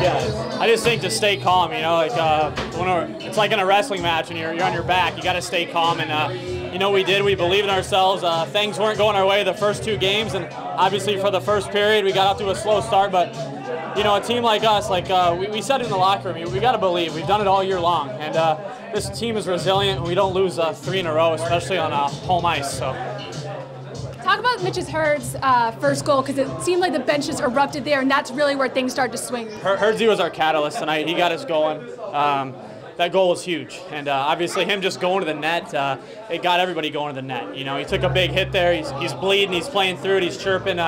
guys? I just think to stay calm, you know, like uh, it's like in a wrestling match and you're, you're on your back. You got to stay calm, and uh, you know we did. We believed in ourselves. Uh, things weren't going our way the first two games, and obviously for the first period we got off to a slow start. But you know, a team like us, like uh, we, we said in the locker room, we got to believe. We've done it all year long, and uh, this team is resilient. We don't lose uh, three in a row, especially on home ice. So. Talk about Mitch's Hurd's uh, first goal because it seemed like the bench just erupted there, and that's really where things started to swing. Hurdsy was our catalyst tonight. He got us going. Um, that goal was huge, and uh, obviously him just going to the net, uh, it got everybody going to the net. You know, he took a big hit there. He's, he's bleeding. He's playing through it. He's chirping.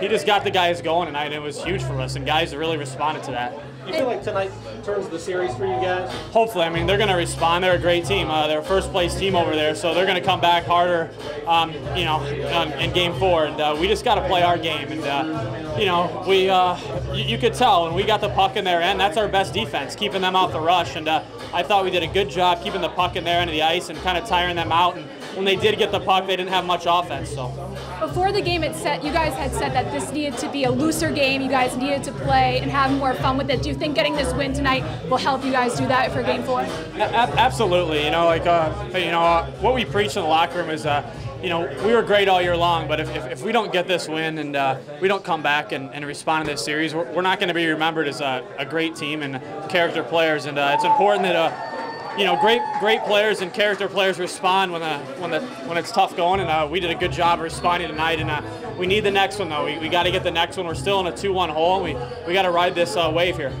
He just got the guys going tonight, and it was huge for us. And guys really responded to that. You feel like tonight turns the series for you guys? Hopefully, I mean they're going to respond. They're a great team. Uh, they're a first place team over there, so they're going to come back harder. Um, you know, in game four, and uh, we just got to play our game. And uh, you know, we uh, you, you, could tell when we got the puck in their end, that's our best defense, keeping them off the rush. And uh, I thought we did a good job keeping the puck in their end of the ice and kind of tiring them out. And when they did get the puck, they didn't have much offense. So before the game, it set you guys had said that this needed to be a looser game. You guys needed to play and have more fun with it. Do you think getting this win tonight will help you guys do that for game four? absolutely. You know, like uh, you know, uh, what we preach in the locker room is. Uh, you know, we were great all year long, but if, if, if we don't get this win and uh, we don't come back and, and respond to this series, we're, we're not going to be remembered as a, a, great team and character players. And uh, it's important that uh, you know, great great players and character players respond when the when the when it's tough going, and uh, we did a good job responding tonight. And uh, we need the next one though. We, we got to get the next one. We're still in a two-one hole. And we we got to ride this uh, wave here.